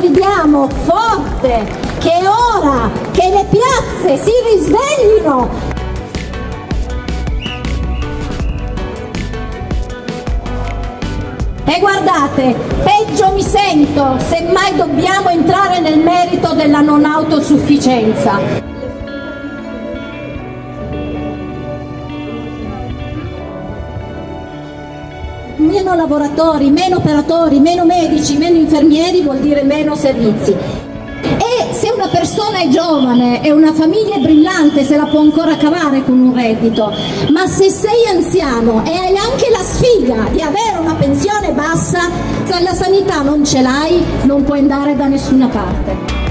gridano forte che è ora che le piazze si risveglino E guardate, peggio mi sento se mai dobbiamo entrare nel merito della non autosufficienza. Meno lavoratori, meno operatori, meno medici, meno infermieri vuol dire meno servizi. E se una persona è giovane e una famiglia è brillante se la può ancora cavare con un reddito, ma se sei anziano e hai anche la sfiga di avere una pensione bassa, se la sanità non ce l'hai non puoi andare da nessuna parte.